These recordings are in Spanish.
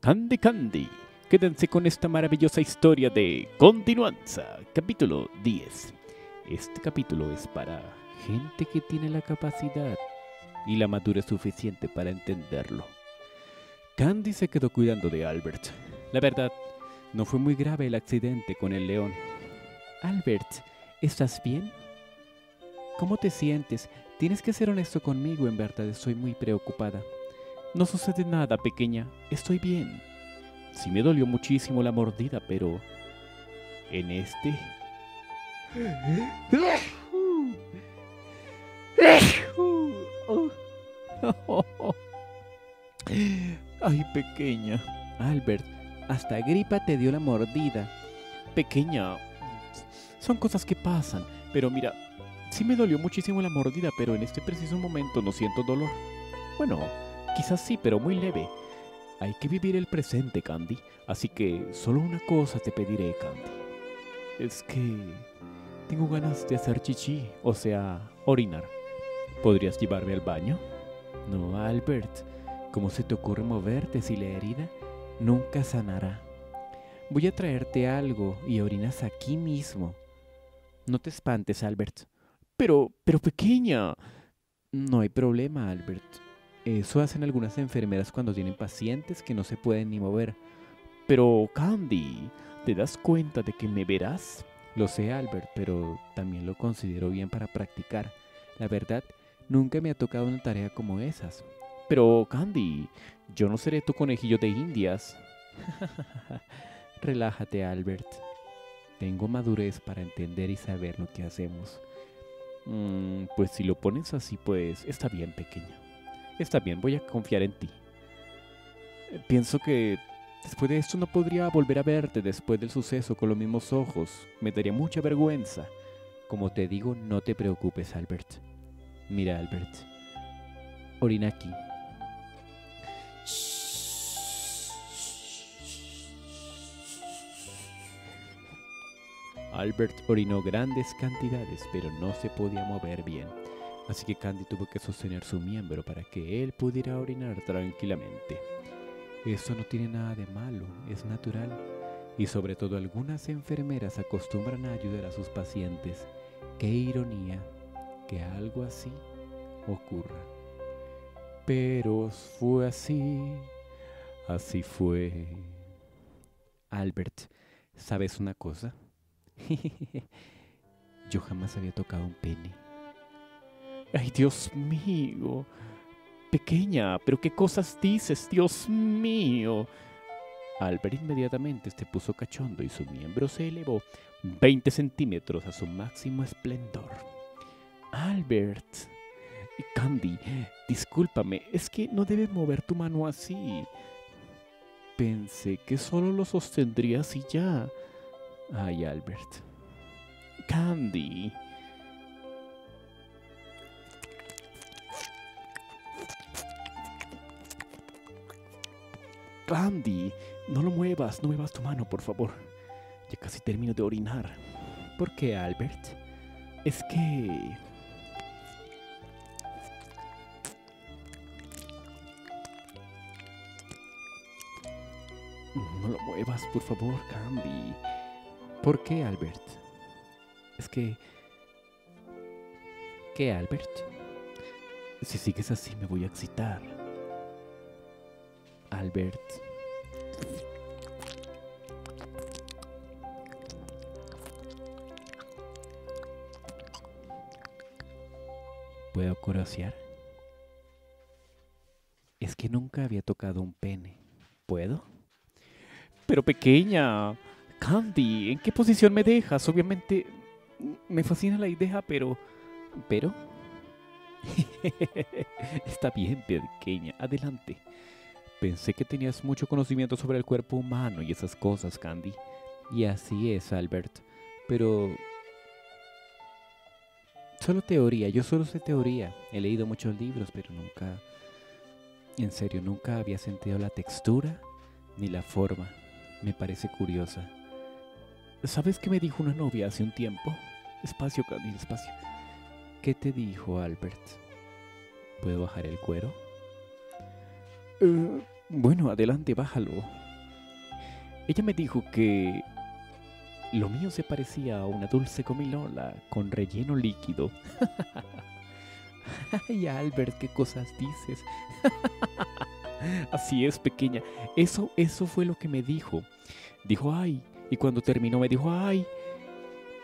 Candy Candy. Quédense con esta maravillosa historia de Continuanza, capítulo 10. Este capítulo es para gente que tiene la capacidad y la madurez suficiente para entenderlo. Candy se quedó cuidando de Albert. La verdad, no fue muy grave el accidente con el león. Albert, ¿estás bien? ¿Cómo te sientes? Tienes que ser honesto conmigo, en verdad estoy muy preocupada. No sucede nada, pequeña, estoy bien. Sí me dolió muchísimo la mordida, pero... En este... Ay, pequeña. Albert, hasta gripa te dio la mordida. Pequeña. Son cosas que pasan, pero mira, sí me dolió muchísimo la mordida, pero en este preciso momento no siento dolor. Bueno, quizás sí, pero muy leve. Hay que vivir el presente, Candy. Así que solo una cosa te pediré, Candy. Es que tengo ganas de hacer chichi, o sea, orinar. ¿Podrías llevarme al baño? No, Albert. ¿Cómo se te ocurre moverte si la herida nunca sanará? Voy a traerte algo y orinas aquí mismo. No te espantes, Albert. Pero, pero pequeña. No hay problema, Albert. Eso hacen algunas enfermeras cuando tienen pacientes que no se pueden ni mover. Pero, Candy, ¿te das cuenta de que me verás? Lo sé, Albert, pero también lo considero bien para practicar. La verdad, nunca me ha tocado una tarea como esas. Pero, Candy, yo no seré tu conejillo de indias. Relájate, Albert. Tengo madurez para entender y saber lo que hacemos. Mm, pues si lo pones así, pues está bien, pequeña. Está bien, voy a confiar en ti. Pienso que después de esto no podría volver a verte después del suceso con los mismos ojos. Me daría mucha vergüenza. Como te digo, no te preocupes, Albert. Mira, Albert. Orina aquí. Albert orinó grandes cantidades, pero no se podía mover bien. Así que Candy tuvo que sostener su miembro para que él pudiera orinar tranquilamente. Eso no tiene nada de malo, es natural. Y sobre todo algunas enfermeras acostumbran a ayudar a sus pacientes. Qué ironía que algo así ocurra. Pero fue así, así fue. Albert, ¿sabes una cosa? Yo jamás había tocado un pene. Ay, Dios mío. Pequeña, pero qué cosas dices, Dios mío. Albert inmediatamente se puso cachondo y su miembro se elevó 20 centímetros a su máximo esplendor. Albert. Candy, discúlpame, es que no debes mover tu mano así. Pensé que solo lo sostendrías y ya. Ay, Albert. Candy. Candy, no lo muevas, no muevas tu mano, por favor. Ya casi termino de orinar. ¿Por qué, Albert? Es que... No lo muevas, por favor, Candy. ¿Por qué, Albert? Es que... ¿Qué, Albert? Si sigues así me voy a excitar. Albert. ¿Puedo corosear? Es que nunca había tocado un pene. ¿Puedo? Pero pequeña. Candy, ¿en qué posición me dejas? Obviamente me fascina la idea, pero... ¿Pero? Está bien, pequeña. Adelante. Pensé que tenías mucho conocimiento sobre el cuerpo humano y esas cosas, Candy. Y así es, Albert. Pero... Solo teoría, yo solo sé teoría. He leído muchos libros, pero nunca... En serio, nunca había sentido la textura ni la forma. Me parece curiosa. ¿Sabes qué me dijo una novia hace un tiempo? Espacio, Candy, espacio. ¿Qué te dijo, Albert? ¿Puedo bajar el cuero? Eh, Bueno, adelante, bájalo. Ella me dijo que lo mío se parecía a una dulce comilola con relleno líquido. Ay, Albert, qué cosas dices. Así es, pequeña. Eso, eso fue lo que me dijo. Dijo, ay. Y cuando terminó me dijo, ay.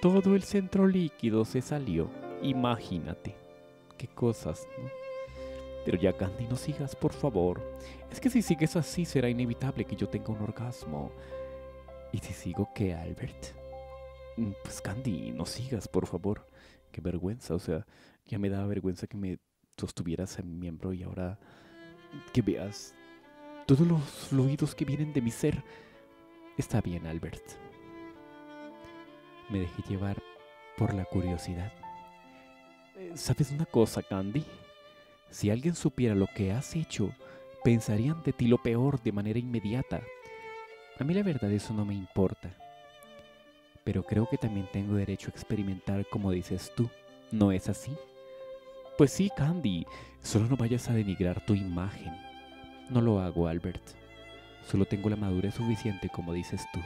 Todo el centro líquido se salió. Imagínate. Qué cosas, ¿no? Pero ya, Candy, no sigas, por favor. Es que si sigues así será inevitable que yo tenga un orgasmo. ¿Y si sigo qué, Albert? Mm, pues, Candy, no sigas, por favor. Qué vergüenza, o sea, ya me da vergüenza que me sostuvieras en mi miembro y ahora que veas todos los fluidos que vienen de mi ser. Está bien, Albert. Me dejé llevar por la curiosidad. Eh, ¿Sabes una cosa, Candy? Si alguien supiera lo que has hecho, pensarían de ti lo peor de manera inmediata. A mí la verdad eso no me importa. Pero creo que también tengo derecho a experimentar como dices tú. ¿No es así? Pues sí, Candy, solo no vayas a denigrar tu imagen. No lo hago, Albert. Solo tengo la madurez suficiente, como dices tú.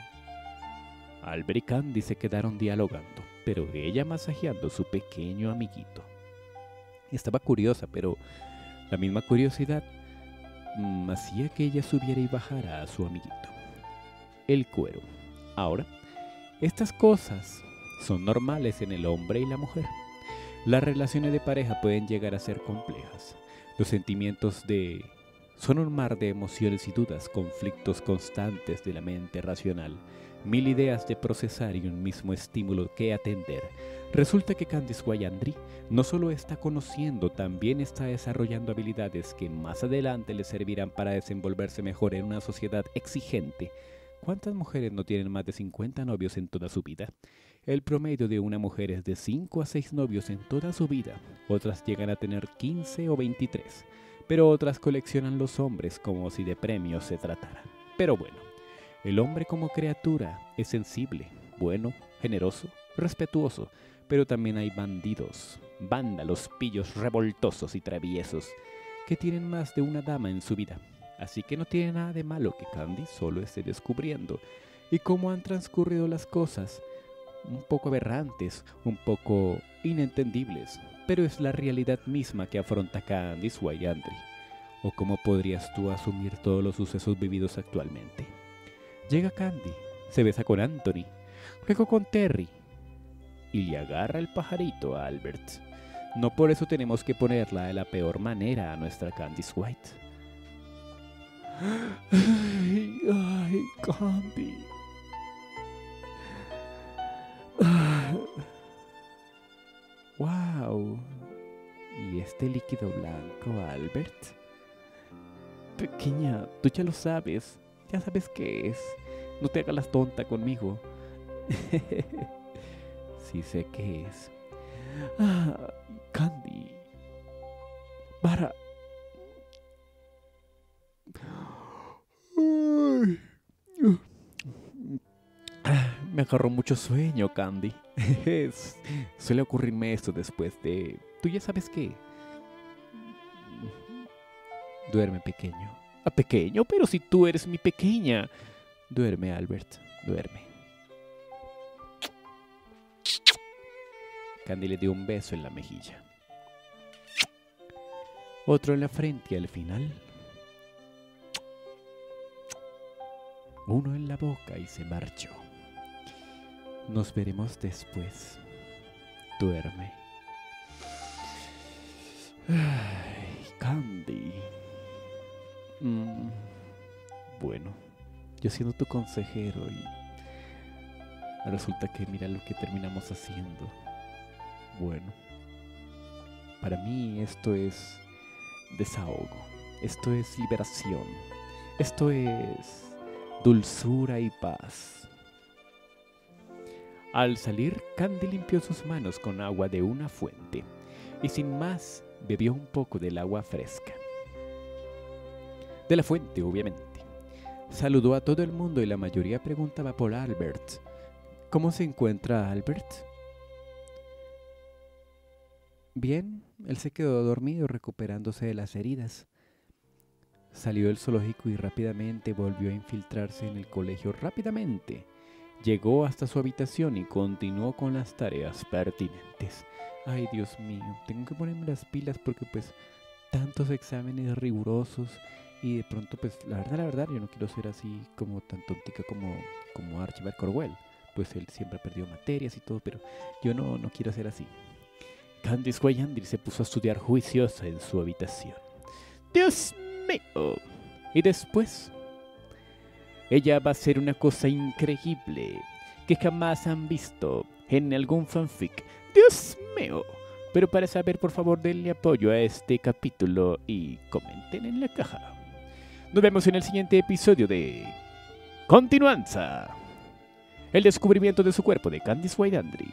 Albert y Candy se quedaron dialogando, pero ella masajeando su pequeño amiguito. Estaba curiosa, pero la misma curiosidad mm, hacía que ella subiera y bajara a su amiguito. El cuero. Ahora, estas cosas son normales en el hombre y la mujer. Las relaciones de pareja pueden llegar a ser complejas. Los sentimientos de... son un mar de emociones y dudas, conflictos constantes de la mente racional, mil ideas de procesar y un mismo estímulo que atender. Resulta que Candice Guayandri no solo está conociendo, también está desarrollando habilidades que más adelante le servirán para desenvolverse mejor en una sociedad exigente. ¿Cuántas mujeres no tienen más de 50 novios en toda su vida? El promedio de una mujer es de 5 a 6 novios en toda su vida, otras llegan a tener 15 o 23, pero otras coleccionan los hombres como si de premios se tratara. Pero bueno, el hombre como criatura es sensible, bueno, generoso, respetuoso, pero también hay bandidos, vándalos, pillos revoltosos y traviesos, que tienen más de una dama en su vida. Así que no tiene nada de malo que Candy solo esté descubriendo. Y cómo han transcurrido las cosas, un poco aberrantes, un poco inentendibles, pero es la realidad misma que afronta Candice Wayandry. ¿O cómo podrías tú asumir todos los sucesos vividos actualmente? Llega Candy, se besa con Anthony, luego con Terry, y le agarra el pajarito a Albert. No por eso tenemos que ponerla de la peor manera a nuestra Candice White. Ay, ay, Candy. ¿Y este líquido blanco, Albert? Pequeña, tú ya lo sabes. Ya sabes qué es. No te hagas tonta conmigo. sí sé qué es. Ah, Candy. Para. Me agarró mucho sueño, Candy. Suele ocurrirme esto después de... Tú ya sabes qué. Duerme, pequeño. A pequeño, pero si tú eres mi pequeña. Duerme, Albert. Duerme. Candy le dio un beso en la mejilla. Otro en la frente y al final. Uno en la boca y se marchó. Nos veremos después. Duerme. Ay, Candy. Mm, bueno, yo siendo tu consejero y resulta que mira lo que terminamos haciendo. Bueno, para mí esto es desahogo, esto es liberación, esto es dulzura y paz. Al salir, Candy limpió sus manos con agua de una fuente y sin más bebió un poco del agua fresca. De la fuente, obviamente. Saludó a todo el mundo y la mayoría preguntaba por Albert. ¿Cómo se encuentra Albert? Bien, él se quedó dormido recuperándose de las heridas. Salió del zoológico y rápidamente volvió a infiltrarse en el colegio rápidamente. Llegó hasta su habitación y continuó con las tareas pertinentes. Ay, Dios mío, tengo que ponerme las pilas porque pues tantos exámenes rigurosos y de pronto pues la verdad, la verdad, yo no quiero ser así como tan tontica como, como Archibald Corwell. Pues él siempre ha perdido materias y todo, pero yo no, no quiero ser así. Candice Wayandri se puso a estudiar juiciosa en su habitación. Dios mío. Y después, ella va a ser una cosa increíble que jamás han visto en algún fanfic. Dios mío. Pero para saber, por favor, denle apoyo a este capítulo y comenten en la caja. Nos vemos en el siguiente episodio de Continuanza. El descubrimiento de su cuerpo de Candice White Andrew.